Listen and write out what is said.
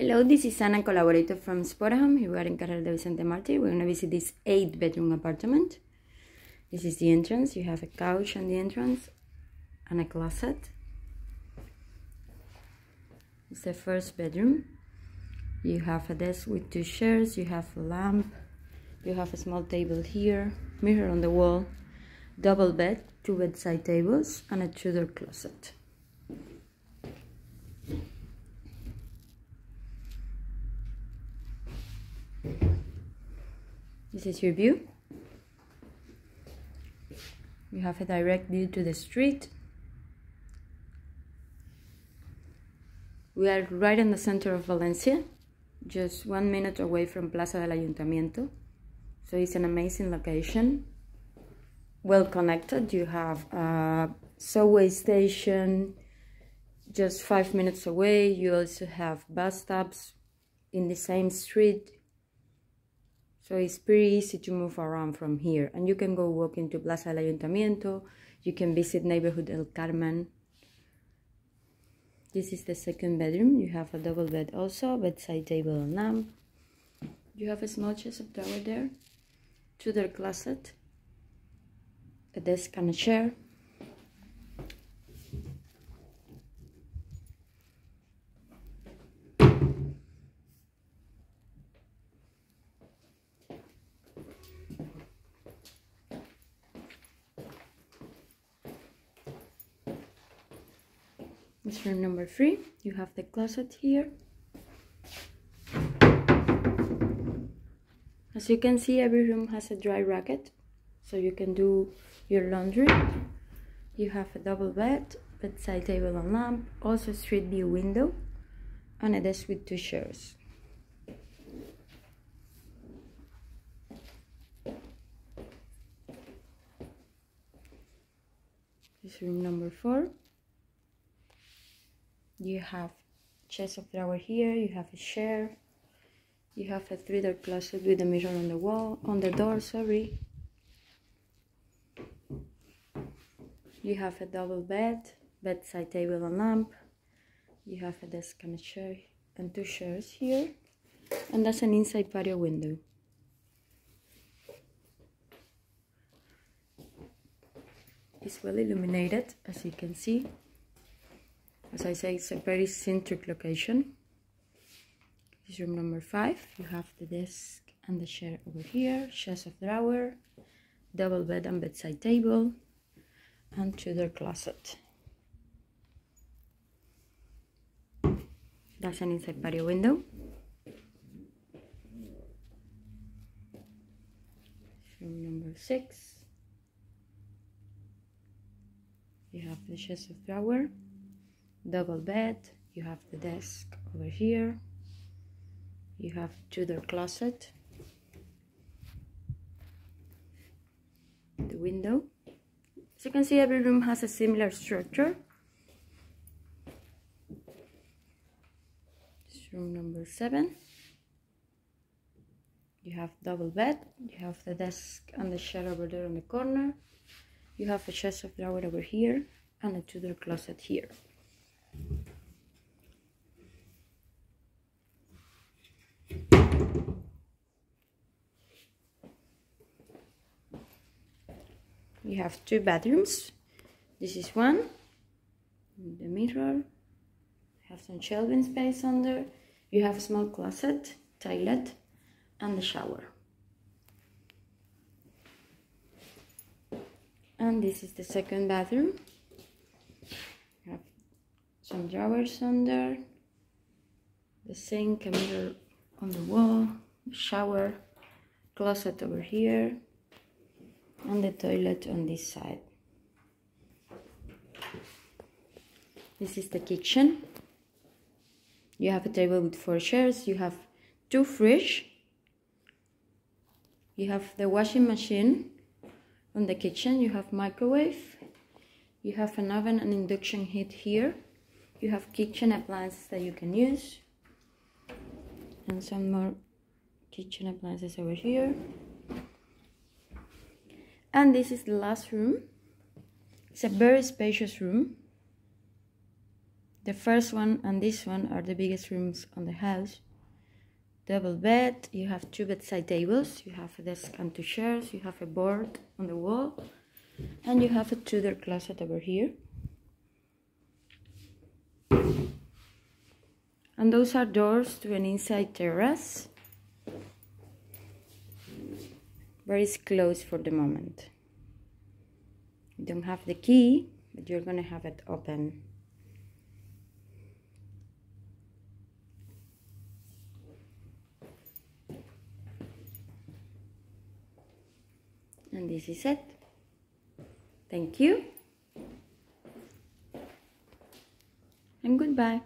Hello, this is Anna, collaborator from Spotahome. Here we are in Carrera de Vicente Marti. We're going to visit this eight bedroom apartment. This is the entrance. You have a couch on the entrance and a closet. It's the first bedroom. You have a desk with two chairs. You have a lamp. You have a small table here, mirror on the wall, double bed, two bedside tables, and a two door closet. This is your view. You have a direct view to the street. We are right in the center of Valencia, just one minute away from Plaza del Ayuntamiento. So it's an amazing location. Well connected. You have a subway station just five minutes away. You also have bus stops in the same street so it's pretty easy to move around from here. And you can go walk into Plaza del Ayuntamiento. You can visit neighborhood El Carmen. This is the second bedroom. You have a double bed also, bedside table and lamp. You have a small chest of drawer there. Two-door closet. A desk and a chair. Room number three. You have the closet here. As you can see, every room has a dry racket, so you can do your laundry. You have a double bed, bedside table and lamp, also street view window, and a desk with two chairs. This room number four you have chest of drawer here you have a chair you have a three-door closet with a mirror on the wall on the door sorry. You have a double bed bedside table and lamp. You have a desk and a chair and two chairs here. And that's an inside patio window. It's well illuminated as you can see as I say it's a very centric location. This is room number five you have the desk and the chair over here chest of drawer double bed and bedside table and two-door closet. That's an inside patio window. Room number six. You have the chest of drawer double bed you have the desk over here you have two-door closet the window. As you can see every room has a similar structure. This room number seven. You have double bed you have the desk and the chair over there in the corner. You have a chest of drawer over here and a two-door closet here you have two bathrooms. This is one the mirror. Have some shelving space under. You have a small closet toilet and the shower. And this is the second bathroom some drawers under the sink a mirror on the wall shower closet over here and the toilet on this side. This is the kitchen. You have a table with four chairs. You have two fridge. You have the washing machine on the kitchen. You have microwave. You have an oven and induction heat here. You have kitchen appliances that you can use. And some more kitchen appliances over here and this is the last room it's a very spacious room The first one and this one are the biggest rooms on the house. Double bed, you have two bedside tables, you have a desk and two chairs, you have a board on the wall, and you have a two-door closet over here. And those are doors to an inside terrace. But it's closed for the moment. You don't have the key, but you're gonna have it open. And this is it. Thank you. And goodbye.